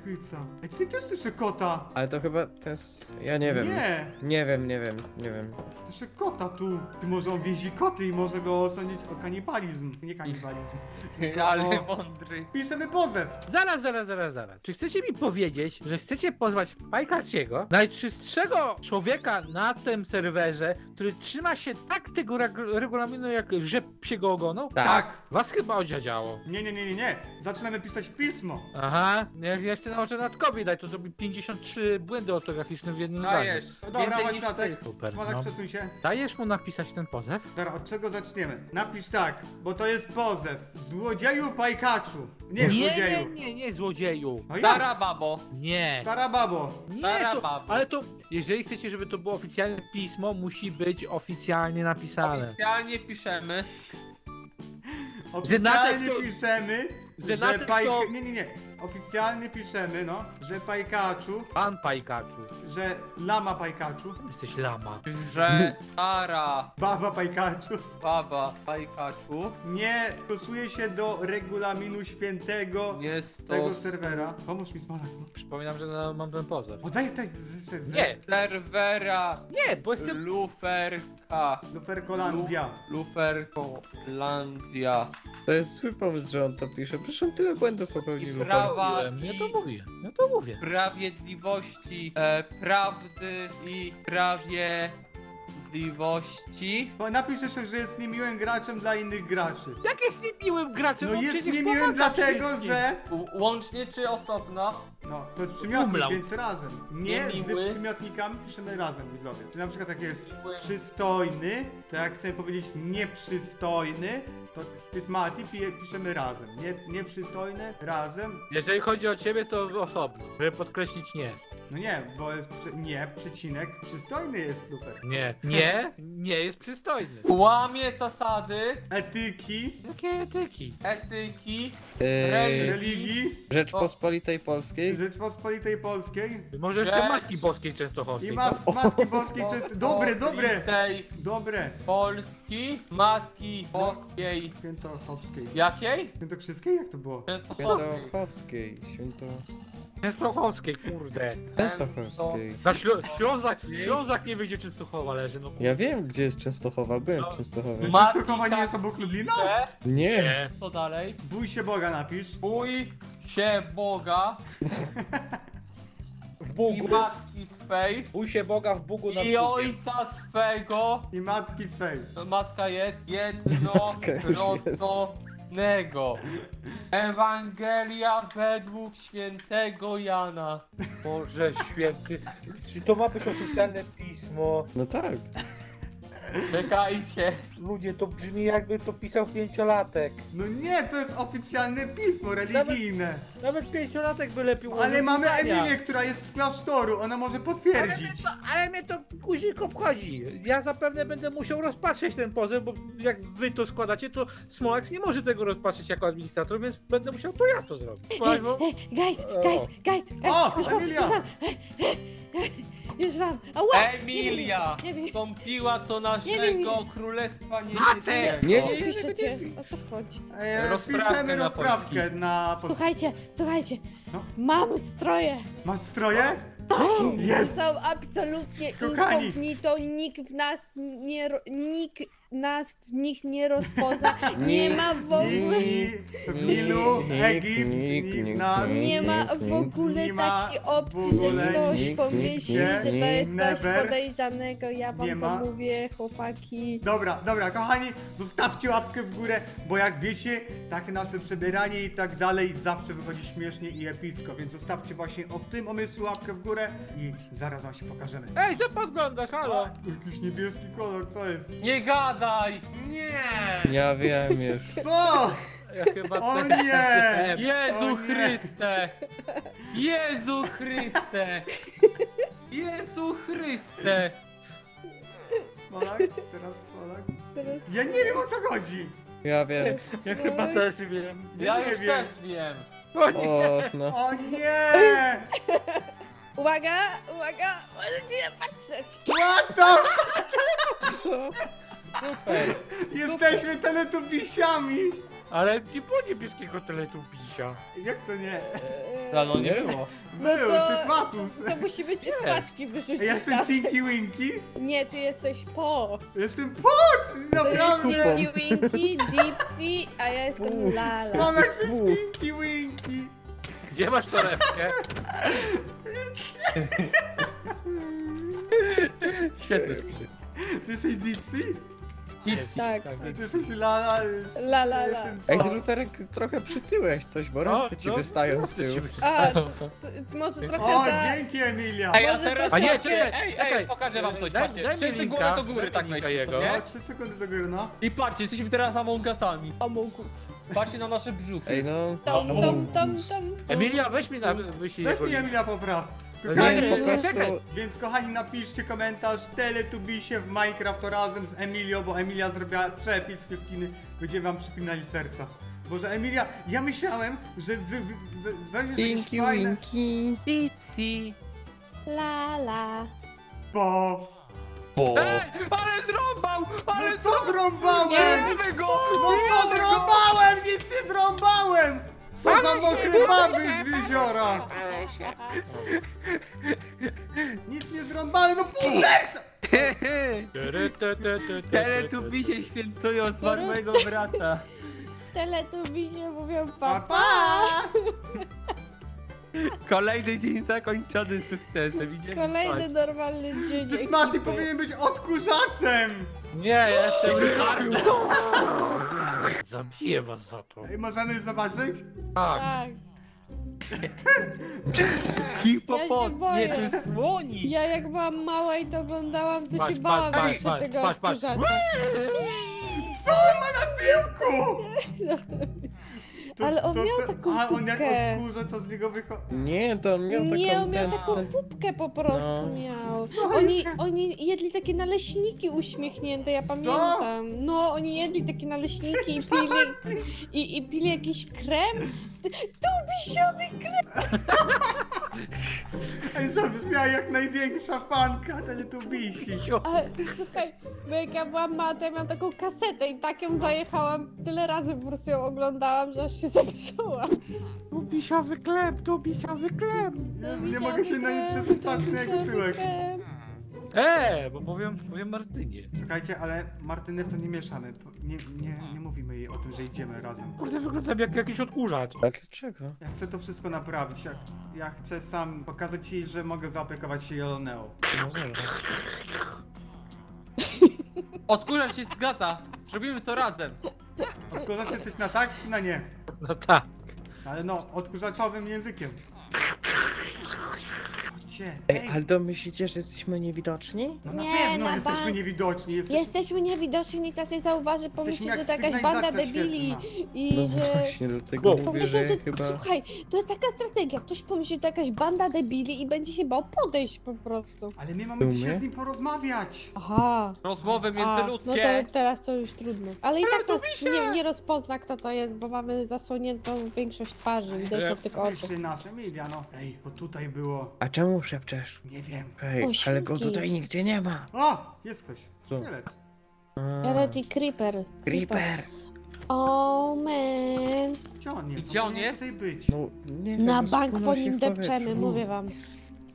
Speaker 1: chycam. Ej, tutaj też słyszę kota.
Speaker 4: Ale to chyba to jest... ja nie wiem.
Speaker 1: Nie,
Speaker 4: Nie wiem, nie wiem, nie wiem.
Speaker 1: słyszę kota tu. Ty może on więzi koty i może go osądzić o kanibalizm. Nie kanibalizm. [laughs]
Speaker 2: Ale
Speaker 1: o-
Speaker 2: mądry.
Speaker 1: Piszemy pozew.
Speaker 5: Zaraz, zaraz, zaraz, zaraz. Czy chcecie mi powiedzieć, że chcecie pozwać Pajkaciego, najczystszego człowieka na tym serwerze, który trzyma się tak tego reg- regulaminu jak rzep psiego ogonu?
Speaker 1: Tak.
Speaker 5: Was chyba odziadziało.
Speaker 1: Nie, nie, nie, nie, nie. Zaczynamy pisać pismo.
Speaker 5: Aha, jak jeszcze nauczę Natkowi dać, to zrobi 53 błędy ortograficzne w jednym zdaniu.
Speaker 2: Dajesz.
Speaker 1: No dobra,
Speaker 2: Więcej
Speaker 1: chodź
Speaker 2: niż
Speaker 1: na
Speaker 2: ty.
Speaker 1: tak.
Speaker 5: Super,
Speaker 1: Smalak,
Speaker 5: no.
Speaker 1: przesuń się.
Speaker 5: Dajesz mu napisać ten pozew?
Speaker 1: Dobra, od czego zaczniemy? Napisz tak, bo to jest pozew. Złodzieju pajkaczu. Nie,
Speaker 5: nie,
Speaker 1: złodzieju.
Speaker 5: nie, nie, nie, złodzieju.
Speaker 1: No?
Speaker 2: Stara babo.
Speaker 5: Nie.
Speaker 1: Stara babo.
Speaker 5: Nie,
Speaker 2: Stara
Speaker 5: to,
Speaker 2: baba.
Speaker 5: ale to, jeżeli chcecie, żeby to było oficjalne pismo, musi być oficjalnie napisane.
Speaker 2: Oficjalnie piszemy. [laughs]
Speaker 1: Oficjalnie
Speaker 5: Natek to-
Speaker 1: piszemy,
Speaker 5: że
Speaker 1: że, pajka...
Speaker 5: to-
Speaker 1: Nie, nie, nie. Oficjalnie piszemy, no, że pajkaczu,
Speaker 5: Pan Pajkaczu,
Speaker 1: że lama pajkaczu,
Speaker 5: jesteś lama.
Speaker 2: Że stara
Speaker 1: baba pajkaczu
Speaker 2: baba Pajkaczu
Speaker 1: nie stosuje się do regulaminu świętego
Speaker 2: jest
Speaker 1: tego serwera. Pomóż mi smalać, no.
Speaker 5: Przypominam, że mam ten pozew.
Speaker 1: O, daj, daj, z, z, z.
Speaker 5: Nie,
Speaker 2: serwera
Speaker 5: nie, bo jestem...
Speaker 2: Luferka.
Speaker 1: Luferkolandia.
Speaker 2: Luferkolandia.
Speaker 4: To jest zły pomysł, że on to pisze. Przecież on tyle błędów popełnił.
Speaker 2: I prawa
Speaker 5: Ja
Speaker 2: i
Speaker 5: to mówię, ja to mówię.
Speaker 2: sprawiedliwości, e, prawdy i sprawiedliwości.
Speaker 1: Bo napisz jeszcze, że jest niemiłym graczem dla innych graczy.
Speaker 5: Jak jest niemiłym graczem?
Speaker 1: No
Speaker 5: on
Speaker 1: jest niemiłym dlatego,
Speaker 5: wszystkim.
Speaker 1: że...
Speaker 2: U- Łącznie czy osobno?
Speaker 1: No, to jest przymiotnik,
Speaker 5: Umlał.
Speaker 1: więc razem. Nie
Speaker 2: Niemiły.
Speaker 1: z przymiotnikami piszemy razem, widzowie. Czyli na przykład jak jest
Speaker 2: Miły.
Speaker 1: przystojny, to jak chcemy powiedzieć nieprzystojny, to ty Mati pi- piszemy razem. Nie, nieprzystojny, razem.
Speaker 5: Jeżeli chodzi o ciebie, to osobno, żeby podkreślić nie.
Speaker 1: No nie, bo jest prze, nie, przecinek, przystojny jest super.
Speaker 5: Nie, nie, nie jest przystojny.
Speaker 2: Łamie zasady,
Speaker 1: Etyki,
Speaker 5: Jakie etyki?
Speaker 2: etyki,
Speaker 4: Ej,
Speaker 1: religii,
Speaker 4: Rzeczpospolitej Polskiej.
Speaker 1: Rzeczpospolitej Polskiej
Speaker 5: Może jeszcze
Speaker 2: Cześć.
Speaker 5: Matki Boskiej Częstochowskiej.
Speaker 1: i mas, Matki Boskiej często... Dobre, dobre!
Speaker 2: Tej
Speaker 1: Dobre!
Speaker 2: Polski, Matki Boskiej.
Speaker 1: Świętochowskiej.
Speaker 2: Jakiej?
Speaker 1: Świętokrzyskiej? Jak to było?
Speaker 2: Częstochowskiej.
Speaker 4: Świętochowskiej. Święto...
Speaker 5: Częstochowskiej, kurde.
Speaker 4: Częstochowskiej.
Speaker 5: Na Ślą Ślązak, Ślązak nie wiedzie Częstochowa leży, no
Speaker 4: Ja wiem, gdzie jest Częstochowa. Byłem
Speaker 5: No.
Speaker 4: w Częstochowie.
Speaker 2: Ma-
Speaker 1: Częstochowa nie jest obok Lublina?
Speaker 4: Nie.
Speaker 5: Nie.
Speaker 2: Co dalej?
Speaker 1: Bój się Boga napisz.
Speaker 2: Bój się Boga
Speaker 5: W
Speaker 2: i
Speaker 5: Bugu.
Speaker 2: matki swej
Speaker 5: Bój się Boga w Bugu na
Speaker 2: i ojca swego.
Speaker 1: I matki swej.
Speaker 2: Matka jest [laughs]
Speaker 4: Matka już
Speaker 2: Ewangelia według świętego Jana.
Speaker 5: Boże święty. Czy to ma być oficjalne pismo?
Speaker 4: No tak.
Speaker 2: Czekajcie.
Speaker 5: Ludzie, to brzmi jakby to pisał pięciolatek.
Speaker 1: No nie, to jest oficjalne pismo religijne.
Speaker 5: Nawet pięciolatek by lepiej
Speaker 1: Ale mamy
Speaker 5: zdania.
Speaker 1: Emilię, która jest z klasztoru, ona może potwierdzić.
Speaker 5: Ale mnie to guzik obchodzi. Ja zapewne będę musiał rozpatrzeć ten pozew, bo jak wy to składacie, to Smolax nie może tego rozpatrzeć jako administrator, więc będę musiał to ja to zrobić.
Speaker 6: Hey, hey, guys, guys, guys, guys,
Speaker 1: O, Emilia!
Speaker 6: Już wam, ała!
Speaker 2: Emilia
Speaker 6: Nie wiem,
Speaker 2: wstąpiła do
Speaker 6: Nie wiem.
Speaker 2: naszego królestwa
Speaker 5: Matek!
Speaker 2: niebieskiego.
Speaker 4: Nie, nie, nie.
Speaker 6: piszecie, o co chodzi?
Speaker 1: E,
Speaker 2: Rozprawkę
Speaker 1: piszemy
Speaker 2: na
Speaker 1: rozprawkę
Speaker 2: polski.
Speaker 1: na polski.
Speaker 6: Słuchajcie, słuchajcie,
Speaker 1: No.
Speaker 6: mam stroje!
Speaker 1: Masz stroje? Jest!
Speaker 6: Są absolutnie
Speaker 1: Kochani.
Speaker 6: inkognito, nikt w nas nie, nikt nas w nich nie rozpozna, [laughs] nie ma w ogóle,
Speaker 1: Nikt w Nilu,
Speaker 4: Nikt,
Speaker 1: Egipt,
Speaker 4: nikt,
Speaker 1: nas.
Speaker 6: nie ma w ogóle takiej opcji, że ktoś pomyśli, że to jest coś podejrzanego, ja wam to mówię, chłopaki.
Speaker 1: Dobra, dobra, kochani, zostawcie łapkę w górę, bo jak wiecie, takie nasze przebieranie i tak dalej zawsze wychodzi śmiesznie i epicko, więc zostawcie właśnie o w tym omysłu łapkę w górę i zaraz wam się pokażemy.
Speaker 5: Ej, co podglądasz, halo?
Speaker 1: A, jakiś niebieski kolor, co jest?
Speaker 2: Nie gadaj! Nie!
Speaker 4: Ja wiem już.
Speaker 1: Co?
Speaker 5: Ja chyba
Speaker 1: O
Speaker 5: też
Speaker 1: nie!
Speaker 5: wiem.
Speaker 2: Jezu
Speaker 1: O nie.
Speaker 2: Chryste! Jezu Chryste! Jezu Chryste!
Speaker 1: Smolak? Teraz smolak?
Speaker 6: Teraz...
Speaker 1: Ja nie wiem o co chodzi!
Speaker 4: Ja wiem.
Speaker 5: Ja chyba też wiem.
Speaker 2: Ja
Speaker 1: nie
Speaker 2: już
Speaker 1: wiem.
Speaker 2: też wiem.
Speaker 4: O, no.
Speaker 1: O nie!
Speaker 6: Uwaga, uwaga, możecie patrzeć.
Speaker 1: What the
Speaker 4: Co? [laughs] Super.
Speaker 1: Jesteśmy teletubisiami!
Speaker 5: Ale nie było niebieskiego teletubisia.
Speaker 1: Jak to nie?
Speaker 2: No, no nie było.
Speaker 6: No
Speaker 1: Był,
Speaker 6: to-
Speaker 1: to jest Matus.
Speaker 6: To musimy ci z paczki wyrzucić.
Speaker 1: Ja jestem
Speaker 6: nasze.
Speaker 1: Tinky Winky.
Speaker 6: Nie, ty jesteś po.
Speaker 1: Jestem!
Speaker 6: To jest
Speaker 1: Naprawdę!
Speaker 6: Tinky Winky, Dipsy, a ja jestem
Speaker 4: Uff.
Speaker 6: Lala.
Speaker 1: Smolak jest
Speaker 4: Uf.
Speaker 1: Tinky Winky!
Speaker 5: Gdzie masz torebkę? [laughs]
Speaker 2: Świetny skrzydł.
Speaker 1: Ty jesteś Dipsy?
Speaker 6: Tak.
Speaker 1: Ty jesteś Lala. już-
Speaker 6: La, la, la.
Speaker 1: jestem
Speaker 4: Ej, ty Luferek trochę przytyłeś coś, bo ręce ci
Speaker 5: no,
Speaker 4: wystają z tyłu.
Speaker 5: wystają.
Speaker 6: A, może trochę
Speaker 1: O, dzięki Emilia!
Speaker 2: Ej, a
Speaker 6: Może
Speaker 2: teraz...
Speaker 5: A nie, czekaj,
Speaker 2: Ej, ej, pokażę wam coś,
Speaker 5: Daj-
Speaker 2: patrzcie.
Speaker 5: daj mi
Speaker 2: Wszyscy
Speaker 5: linka,
Speaker 2: górę do góry tak
Speaker 5: jego.
Speaker 2: nie?
Speaker 1: 3 sekundy do góry, no.
Speaker 2: I patrzcie, jesteśmy teraz Among Usami.
Speaker 6: Amogus.
Speaker 2: Patrzcie na nasze brzuchy.
Speaker 4: Ej, no.
Speaker 6: Tom, tom, tom, tom.
Speaker 5: Emilia, weź mi na
Speaker 1: Weź mi. Emilia popraw.
Speaker 5: Nie,
Speaker 1: Kochani,
Speaker 4: Nie, po
Speaker 5: nie,
Speaker 4: prostu...
Speaker 1: Więc kochani, napiszcie komentarz Teletubisie w Minecraft to razem z Emilią, bo Emilia zrobiła przepickie skiny. Będziemy wam przypinali serca. Boże, Emilia, ja myślałem, że wy, wy, wy weźmiesz jakieś
Speaker 4: Tinky
Speaker 1: fajne...
Speaker 4: Winky.
Speaker 2: Dipsy.
Speaker 6: Lala.
Speaker 1: Bo...
Speaker 2: Ej, ale zrąbał!
Speaker 1: No
Speaker 2: Ale
Speaker 1: co zrąbałem?
Speaker 2: zrąbamy go!
Speaker 1: No co zrąbałem? Nic nie zrąbałem! Co za mokre baby z jeziora! Nic nie zrąbałem, no pół serca!
Speaker 2: Teletubisie świętują zmarłego brata.
Speaker 6: Teletubisie mówią
Speaker 1: Pa,
Speaker 6: papa.
Speaker 1: pa!
Speaker 2: Kolejny dzień zakończony sukcesem. Idziemy
Speaker 6: Kolejny
Speaker 2: spać.
Speaker 6: normalny dzień.
Speaker 1: Ty, Mati powinien być odkurzaczem!
Speaker 5: Nie, ja jestem Zabiję was za to.
Speaker 1: Ej, możemy zobaczyć?
Speaker 5: Tak.
Speaker 6: Tak. [laughs]
Speaker 2: Hipopot,
Speaker 6: Ja
Speaker 2: nie, to jest słonik.
Speaker 6: Ja jak byłam mała i to oglądałam, to
Speaker 5: Patrz,
Speaker 6: się bałam
Speaker 5: patrz,
Speaker 6: jeszcze
Speaker 5: patrz,
Speaker 6: tego
Speaker 5: patrz, patrz.
Speaker 6: odkurzacza.
Speaker 1: Co on ma na tyłku? [laughs] To-
Speaker 6: Ale on miał taką
Speaker 1: A, on jak
Speaker 6: pupkę.
Speaker 1: odkurza, to z niego wychodzi...
Speaker 4: Nie, to on miał taką...
Speaker 6: Nie, on miał
Speaker 4: ten-
Speaker 6: taką
Speaker 4: ten-
Speaker 6: pupkę po prostu
Speaker 4: No.
Speaker 6: miał. Oni, oni jedli takie naleśniki uśmiechnięte, ja pamiętam. No, oni jedli takie naleśniki i [laughs] pili, i, i pili jakiś krem. Tubisiowy krem!
Speaker 1: Ej, zabrzmiała jak największa fanka Teletubisi.
Speaker 6: A słuchaj, bo jak ja byłam ja miałam taką kasetę i tak ją zajechałam, tyle razy po prostu ją oglądałam, że aż się zepsuła.
Speaker 5: Tubisiowy klep, tubisiowy klep.
Speaker 1: Jezu, nie mogę się na nie przestać patrzeć na jego tyłek.
Speaker 6: Krem.
Speaker 5: Eee, bo powiem, powiem Martynie.
Speaker 1: Słuchajcie, ale Martyny w to nie mieszamy. Po- Nie, nie, nie mówimy jej o tym, że idziemy razem.
Speaker 5: Kurde, wyglądam jak jakiś odkurzacz.
Speaker 4: A dlaczego?
Speaker 1: Ja chcę to wszystko naprawić. Ja, ja chcę sam pokazać jej, że mogę zaopiekować się Jeloneo. [laughs]
Speaker 2: Odkurzacz się zgadza. Zrobimy to razem.
Speaker 1: Odkurzacz jesteś na tak czy na nie?
Speaker 5: No tak.
Speaker 1: Ale no, odkurzaczowym językiem. Chodźcie.
Speaker 4: Ej,
Speaker 1: Ej,
Speaker 4: ale to myślicie, że jesteśmy niewidoczni?
Speaker 1: no na
Speaker 6: Nie,
Speaker 1: pewno
Speaker 6: na
Speaker 1: jesteśmy
Speaker 6: bank.
Speaker 1: niewidoczni. Jesteśmy...
Speaker 6: Jesteśmy niewidoczni, nikt nas nie zauważy, pomyśli,
Speaker 1: jak
Speaker 6: że to jakaś banda
Speaker 1: sygnalizacja
Speaker 6: debili i
Speaker 4: No
Speaker 6: że...
Speaker 4: właśnie, dlatego
Speaker 5: Bo-
Speaker 4: mówię, że
Speaker 6: Pomyślą, że,
Speaker 4: chyba...
Speaker 6: słuchaj, to jest taka strategia, ktoś pomyśli, że to jakaś banda debili i będzie się bał podejść po prostu.
Speaker 1: Ale my mamy dzisiaj z nim porozmawiać.
Speaker 6: Aha.
Speaker 2: Rozmowy
Speaker 6: A, no
Speaker 2: międzyludzkie.
Speaker 6: to teraz to już trudno. Ale i tak nas nie, nie rozpozna, kto to jest, bo mamy zasłoniętą większość twarzy, widać od tych oczu.
Speaker 1: Słyszy nas, Emilia, no. Ej, bo tutaj było...
Speaker 4: A czemu szepczesz?
Speaker 1: Nie wiem.
Speaker 4: Okej,
Speaker 6: O,
Speaker 4: ale go
Speaker 6: świnki.
Speaker 4: tutaj nigdzie nie ma.
Speaker 1: O! Jest ktoś.
Speaker 4: Co?
Speaker 1: Szkielet.
Speaker 4: A,
Speaker 6: Reality Creeper.
Speaker 4: Creeper!
Speaker 6: Oh man.
Speaker 1: Gdzie on jest?
Speaker 2: Gdzie on
Speaker 1: powinien
Speaker 2: jest?
Speaker 1: tutaj być.
Speaker 4: No, nie wiem,
Speaker 6: Na bank po nim depczemy, mówię wam.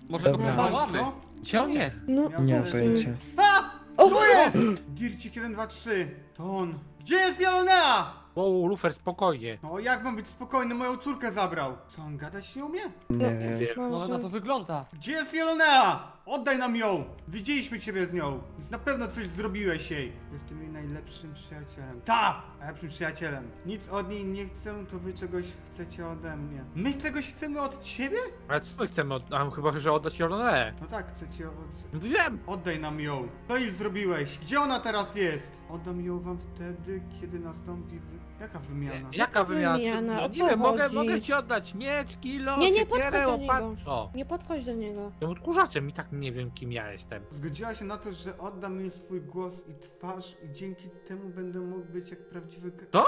Speaker 2: Może go
Speaker 4: Dobra.
Speaker 2: przywołamy.
Speaker 1: Co?
Speaker 2: Gdzie on jest?
Speaker 6: No,
Speaker 4: Nie mam pojęcia.
Speaker 1: A!
Speaker 6: O,
Speaker 1: Tu jest! Dircik 1, 2, 3. To on. Gdzie jest Jelonea?
Speaker 5: Wow, Lufer, spokojnie.
Speaker 1: No jak mam być spokojny? Moją córkę zabrał. Co on gadać nie umie?
Speaker 4: Nie wiem.
Speaker 5: wiem.
Speaker 2: No na to wygląda.
Speaker 1: Gdzie jest Jelonea? Oddaj nam ją! Widzieliśmy ciebie z nią, więc na pewno coś zrobiłeś jej. Jestem jej najlepszym przyjacielem. Ta! Najlepszym przyjacielem. Nic od niej nie chcę, to wy czegoś chcecie ode mnie. My czegoś chcemy od ciebie?
Speaker 5: Ale co my chcemy? Od... A, chyba, że oddać Jolonę.
Speaker 1: No tak, chcecie od...
Speaker 5: Wiem!
Speaker 1: Oddaj nam ją. Co jej zrobiłeś? Gdzie ona teraz jest? Oddam ją wam wtedy, kiedy nastąpi wy... Jaka wymiana?
Speaker 5: Jaka wymiana?
Speaker 6: wymiana?
Speaker 5: No,
Speaker 6: O
Speaker 5: nie
Speaker 6: co
Speaker 5: wiem, mogę,
Speaker 6: chodzi?
Speaker 5: mogę ci oddać miecz, kilo,
Speaker 6: Nie, nie
Speaker 5: siekierę,
Speaker 6: podchodź do
Speaker 5: łopat-
Speaker 6: niego.
Speaker 5: Co?
Speaker 6: Nie podchodź do niego.
Speaker 5: Tym odkurzaczem i tak nie wiem kim ja jestem.
Speaker 1: Zgodziła się na to, że oddam jej swój głos i twarz i dzięki temu będę mógł być jak prawdziwy... k-
Speaker 5: To?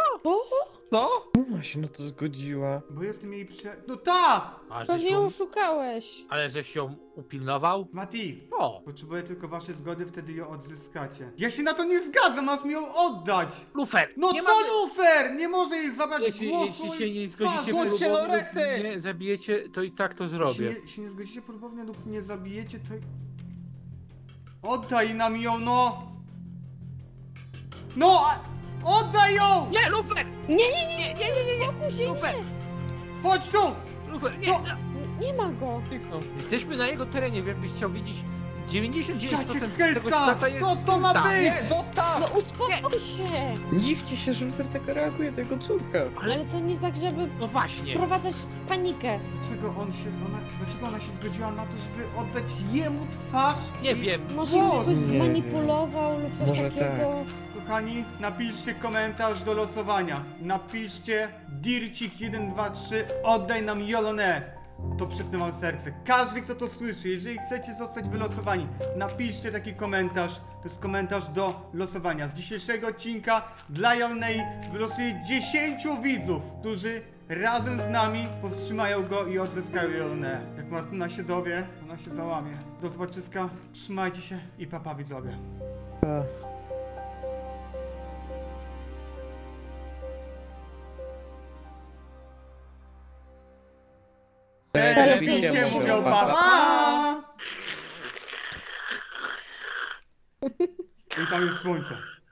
Speaker 2: Co?
Speaker 4: Ona się na to zgodziła.
Speaker 1: Bo jestem jej przyja... No ta!
Speaker 5: A żeś
Speaker 6: Pewnie
Speaker 5: ją...
Speaker 6: ją szukałeś.
Speaker 5: Ale żeś ją upilnował?
Speaker 1: Mati,
Speaker 5: O!
Speaker 1: potrzebuję tylko waszej zgody, wtedy ją odzyskacie. Ja się na to nie zgadzam, masz mi ją oddać!
Speaker 5: Lufer!
Speaker 1: No
Speaker 5: nie
Speaker 1: co
Speaker 5: mamy-
Speaker 1: lufer? Nie może jej zabrać
Speaker 5: Jeśli,
Speaker 1: głosu
Speaker 5: jeśli się
Speaker 1: i
Speaker 5: nie zgodzicie,
Speaker 1: twarzy.
Speaker 5: lub,
Speaker 2: lorety!
Speaker 5: nie zabijecie, to i tak to
Speaker 1: Jeśli
Speaker 5: zrobię.
Speaker 1: nie, jeśli nie zgodzicie próbownie lub nie zabijecie, to... Oddaj nam ją, no! No! a- Oddaj ją!
Speaker 5: Nie, Lufer!
Speaker 6: Nie, nie, nie, nie, nie, nie, nie, spokój się,
Speaker 5: Lufer!
Speaker 6: nie.
Speaker 1: Chodź tu!
Speaker 5: Lufer, nie!
Speaker 1: No.
Speaker 6: Nie ma go.
Speaker 2: Tylko.
Speaker 5: Jesteśmy na jego terenie, jakbyś chciał widzieć 99%
Speaker 1: Ja cię
Speaker 5: tego świata jest
Speaker 1: Co to ma być?
Speaker 2: Nie, zostaw!
Speaker 6: No uspokój się.
Speaker 4: Nie dziwcie się, że Lufer tak reaguje, to jego córka.
Speaker 5: Ale,
Speaker 6: Ale to nie tak, żeby
Speaker 5: no właśnie.
Speaker 6: wprowadzać panikę.
Speaker 1: Dlaczego on się, ona, dlaczego ona się zgodziła na to, żeby oddać jemu twarz?
Speaker 5: Nie
Speaker 1: i-
Speaker 5: wiem.
Speaker 6: Może
Speaker 4: Nie
Speaker 6: zmanipulował lub coś
Speaker 4: Może
Speaker 6: takiego.
Speaker 1: Kochani, napiszcie komentarz do losowania. Napiszcie Dircik 123, oddaj nam Jolonę. To przypnę wam serce. Każdy, kto to słyszy, jeżeli chcecie zostać wylosowani, napiszcie taki komentarz. To jest komentarz do losowania. Z dzisiejszego odcinka dla Jolnej wylosuję 10 widzów, którzy razem z nami powstrzymają go i odzyskają Jolonę. Jak Martyna się dowie, ona się załamie. Do zobaczyska, trzymajcie się i papa widzowie. Mówią
Speaker 4: mówią
Speaker 1: papa! I tam jest słońce.